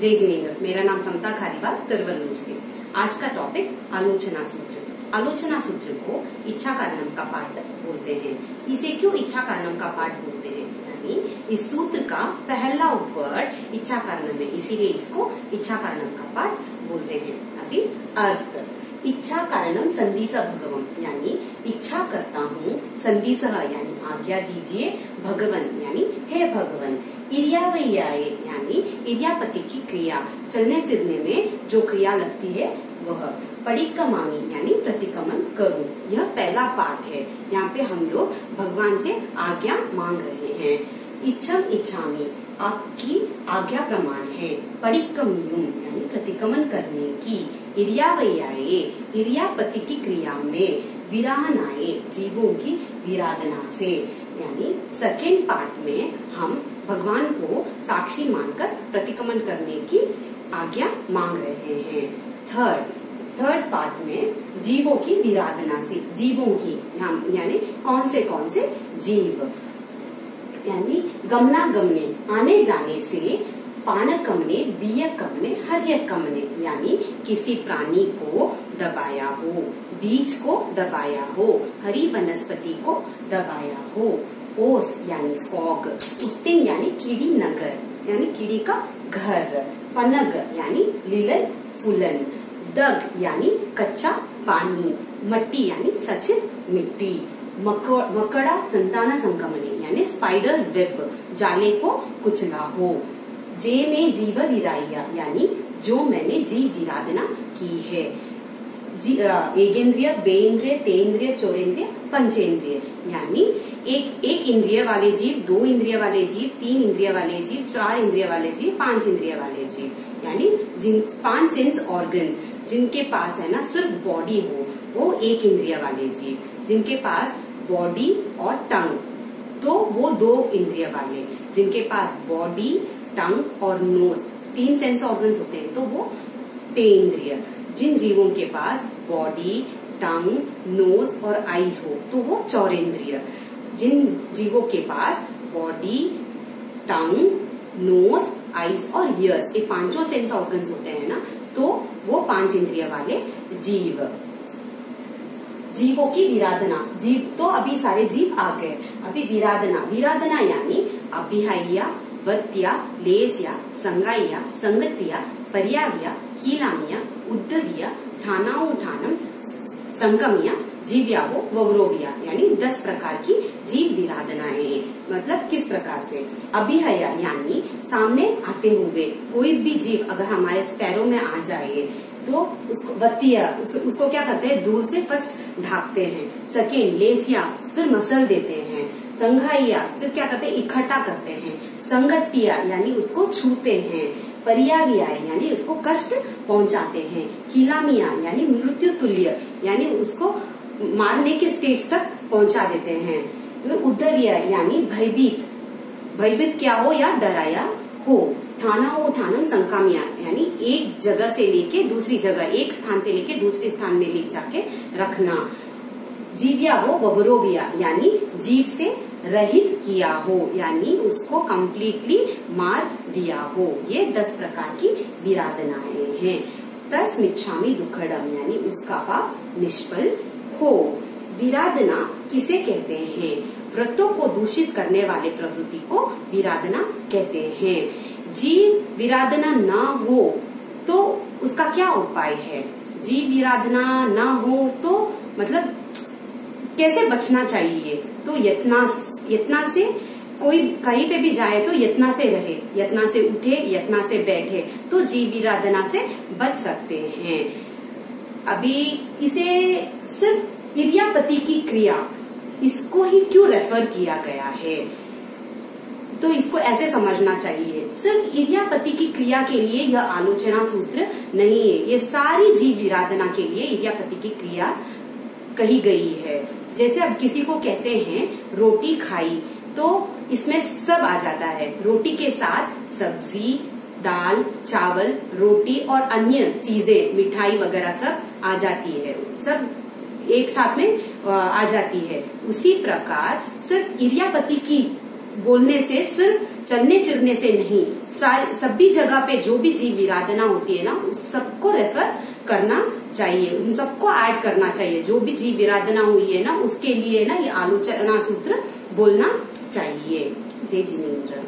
जय जिनेन्द्र मेरा नाम समता खारीवाल तिरुवल्लूर से। आज का टॉपिक आलोचना सूत्र। आलोचना सूत्र को इच्छा कारणम का पाठ बोलते हैं। इसे क्यों इच्छा कारणम का पाठ बोलते हैं? यानी इस सूत्र का पहला वर्ड इच्छा कारणम है। इसीलिए इसको इच्छा कारणम का पाठ बोलते हैं। अभी अर्थ। इच्छा कारणम संदिश भगवम यानी इच्छा करता हूँ संदिश, यानी आज्ञा दीजिए भगवन। यानी हे भगवन यानी इरियापति की क्रिया। चलने फिरने में जो क्रिया लगती है, वह परिक्रमामी यानी प्रतिक्रमण करूँ। यह पहला पाठ है। यहाँ पे हम लोग भगवान से आज्ञा मांग रहे हैं। इच्छम इच्छामी, आपकी आज्ञा प्रमाण है। परिक्रम यानी प्रतिक्रमण करने की। इरियावैयाए इरियापति की क्रिया में विराहनाए जीवों की विराधना से। यानी सेकेंड पार्ट में हम भगवान को साक्षी मानकर प्रतिक्रमण करने की आज्ञा मांग रहे हैं। थर्ड थर्ड पार्ट में जीवों की विराधना से, जीवों की यानी कौन से कौन से? जीव। यानी गमना गमने आने जाने से पाणकम ने बीयकम ने हरियकम ने यानी किसी प्राणी को दबाया हो, बीज को दबाया हो, हरी वनस्पति को दबाया हो। ओस, यानी फॉग उत्तिन यानी कीड़ी नगर, यानी कीड़ी का घर, पनग, यानी लिलन फुलन, दग, यानी कच्चा पानी, मट्टी, यानी सचित मिट्टी मकड़ा संताना संक्रमण यानी स्पाइडर्स वेब जाले को कुचला हो, जे में जीव विराइया, यानी जो मैंने जीव विराधना की है। एगेंद्रिय बेन्द्रिय तेन्द्रिय चौरेन्द्रिय पंचेंद्रिय। यानी एक एक इंद्रिय वाले जीव, दो इंद्रिय वाले जीव, तीन इंद्रिय वाले जीव, चार इंद्रिय वाले जीव, पाँच इंद्रिय वाले जीव। यानी जिन, पाँच सेंस ऑर्गन्स जिनके पास है ना सिर्फ़ बॉडी हो, वो एक इंद्रिय वाले जीव। जिनके पास बॉडी और टंग तो वो दो इंद्रिय वाले। जिनके पास बॉडी टंग और नोज़ तीन सेंस ऑर्गन्स होते हैं तो वो तेन्द्रिय जिन जीवों के पास बॉडी टंग नोज़ और आईज हो तो वो चौरेन्द्रिय जिन जीवों के पास बॉडी टंग नोज़ आईज और ईयर्स ये पाँचों सेंस ऑर्गन्स होते हैं ना तो वो पाँच इंद्रिय वाले जीव। जीवों की विराधना। जीव तो अभी सारे जीव आ गए। अभी विराधना। विराधना यानी अभिहाइया वत्या लेस्या संगाइया संगतिया पर्याव्या कीलामिया उद्धविया ठानाउठानम संगमिया जीव्यावो ववरोविया यानी दस प्रकार की जीव विराधनाएँ। मतलब किस प्रकार से? अभिहया यानी सामने आते हुए कोई भी जीव अगर हमारे स्पैरो में आ जाए तो उसको बत्तिया उस, उसको क्या करते हैं? दूर से फ़र्स्ट ढाकते हैं सेकेंड लेसिया फिर मसल देते हैं संघाइया फिर क्या करते हैं? इकट्ठा करते हैं संगतिया यानी उसको छूते हैं। परियाविया यानी उसको कष्ट पहुंचाते हैं। किलामिया यानी मृत्यु तुल्य, यानी उसको मारने के स्टेज तक पहुँचा देते हैं। उद्धरिया यानी भयभीत। भयभीत क्या हो या डराया हो? थाना हो ठानम संकामिया यानी एक जगह से लेके दूसरी जगह, एक स्थान से लेके दूसरे स्थान में ले जाके रखना। जीविया हो बबरोविया यानी जीव से रहित किया हो, यानी उसको कम्प्लीटली मार दिया हो, ये दस प्रकार की विराधनाएँ हैं। दस मिच्छामी दुखड़म, यानी उसका पाप निष्फल हो। विराधना किसे कहते हैं? व्रतों को दूषित करने वाले प्रवृत्ति को विराधना कहते हैं। जीव विराधना न हो तो उसका क्या उपाय है? जीव विराधना न हो तो मतलब कैसे बचना चाहिए? तो यत्ना यत्ना से कोई कहीं पे भी जाए तो यत्ना से रहे, यत्ना से उठे, यत्ना से बैठे तो जीव विराधना से बच सकते हैं। अभी इसे सिर्फ़ इरियापति की क्रिया, इसको ही क्यों रेफर किया गया है? तो इसको ऐसे समझना चाहिए। सिर्फ़ इरियापति की क्रिया के लिए यह आलोचना सूत्र नहीं है। ये सारी जीव विराधना के लिए इरियापति की क्रिया कही गई है। जैसे अब किसी को कहते हैं, रोटी खाई तो इसमें सब आ जाता है। रोटी के साथ सब्ज़ी, दाल, चावल, रोटी और अन्य चीज़ें, मिठाई वगैरह सब आ जाती है। सब एक साथ में आ जाती है। उसी प्रकार सिर्फ़ इरियापति की बोलने से, सिर्फ़ चलने फिरने से नहीं सभी जगह पे जो भी जीव विराधना होती है ना, उस सबको रेफर करना चाहिए। उन सबको ऐड करना चाहिए। जो भी जीव विराधना हुई है ना, उसके लिए ना ये आलोचना सूत्र बोलना चाहिए जय जिनेन्द्र